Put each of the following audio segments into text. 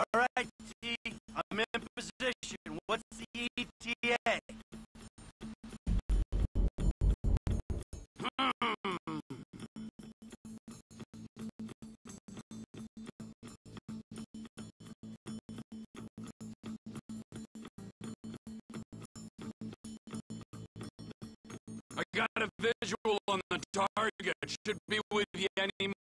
All right, T. I'm in position. What's the ETA? Hmm. I got a visual on the target. Should be with you any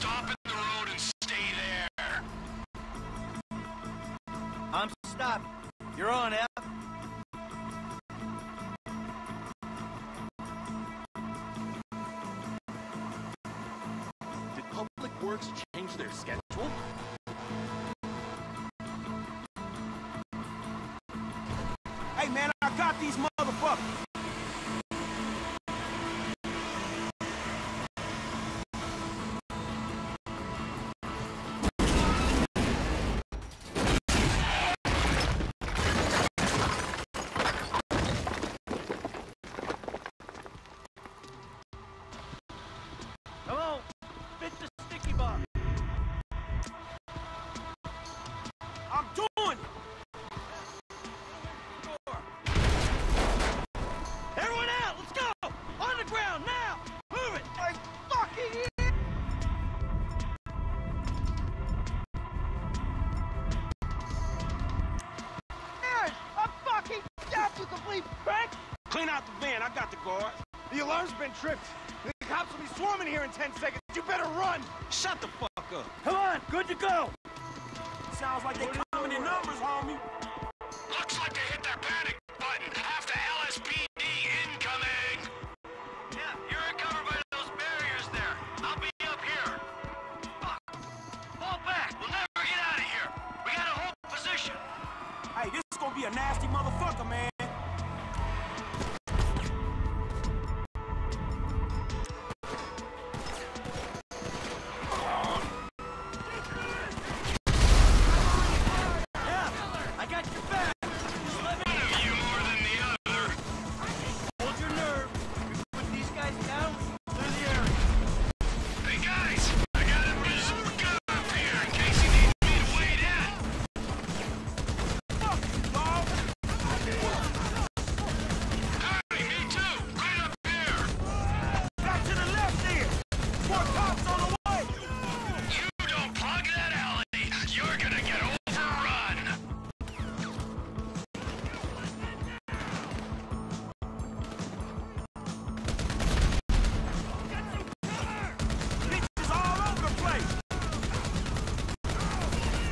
stop in the road and stay there. I'm stopped. You're on, F. Did Public Works change their schedule? Hey, man, I got these The alarm's been tripped. The cops will be swarming here in 10 seconds. You better run! Shut the fuck up. Come on, good to go! Sounds like they coming in numbers, homie.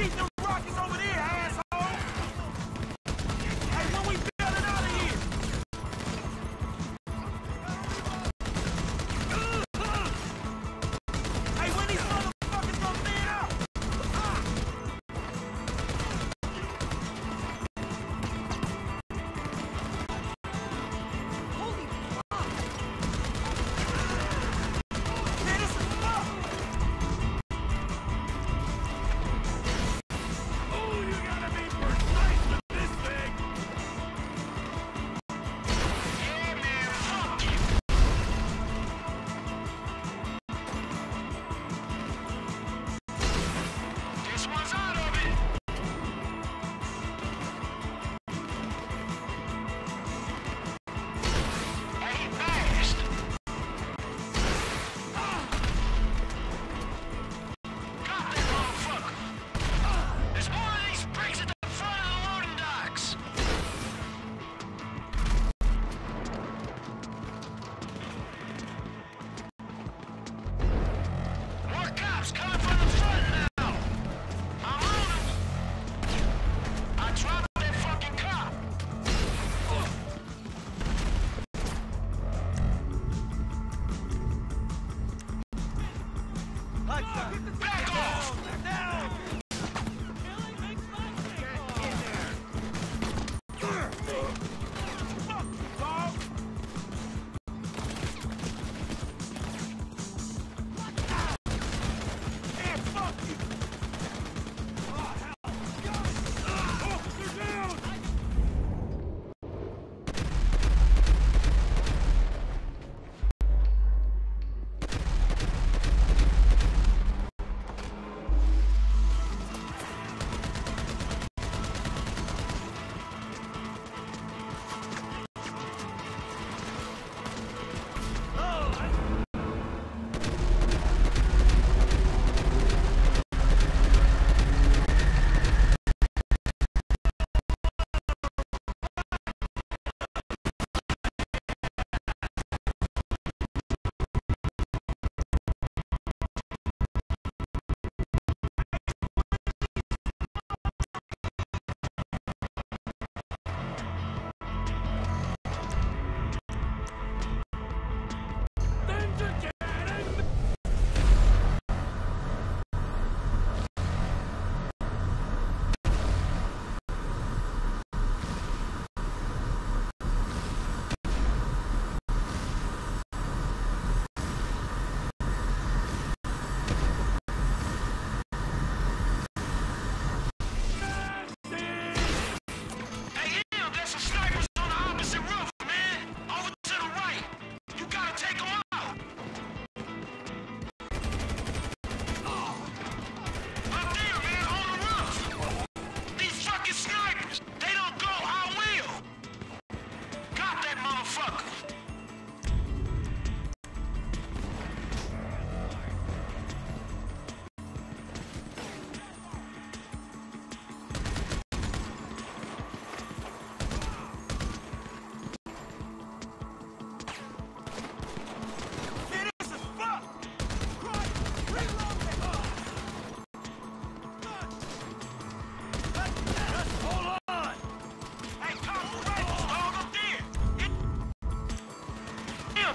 Keep them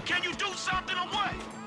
Can you do something or what?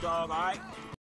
Dog, alright?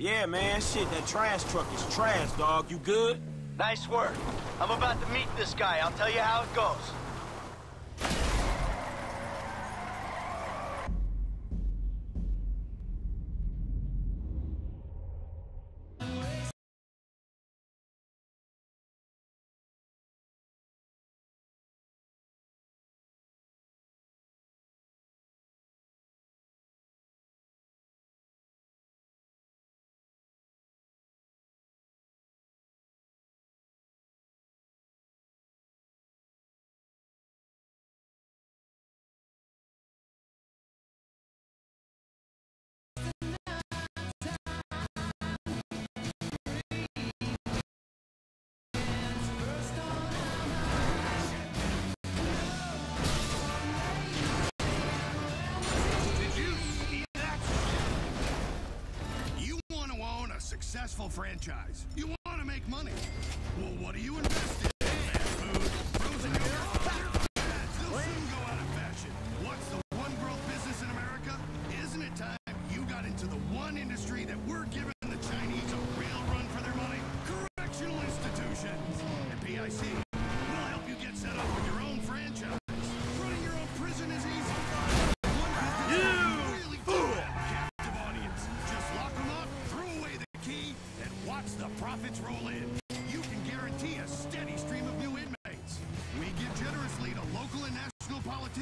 Yeah, man, shit, that trash truck is trash, dog. You good? Nice work. I'm about to meet this guy. I'll tell you how it goes. Successful franchise. You want to make money. Well, what do you invest in? Fast food, frozen yogurt. They'll soon go out of fashion. What's the one growth business in America? Isn't it time you got into the one industry that we're giving the Chinese a real run for their money? Correctional institutions. At PIC,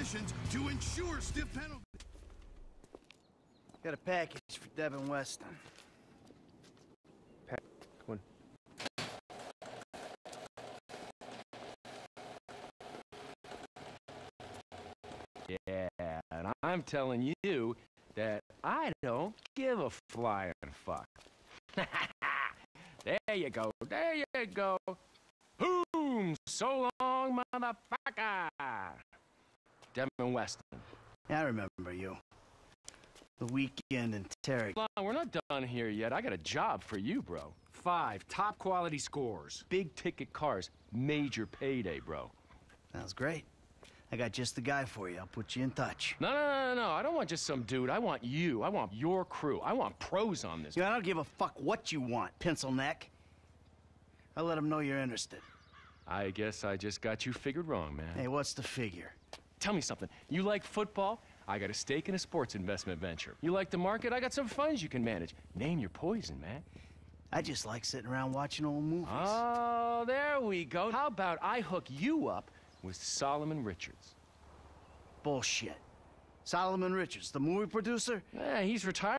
national politicians to ensure stiff penalties. Got a package for Devin Weston. Yeah, and I'm telling you that I don't give a flying fuck. there you go, there you go. Boom! So long, motherfucker! Devin Weston. I remember you. The weekend in Terry. On, We're not done here yet. I got a job for you, bro. Five top quality scores. Big ticket cars. Major payday, bro. Sounds great. I got just the guy for you. I'll put you in touch. No, no, no, no, no. I don't want just some dude. I want you. I want your crew. I want pros on this. Yeah, I don't give a fuck what you want, pencil neck. I'll let him know you're interested. I guess I just got you figured wrong, man. Hey, what's the figure? Tell me something. You like football? I got a stake in a sports investment venture. You like the market? I got some funds you can manage. Name your poison, man. I just like sitting around watching old movies. Oh, there we go. How about I hook you up with Solomon Richards? Bullshit. Solomon Richards, the movie producer? Yeah, he's retired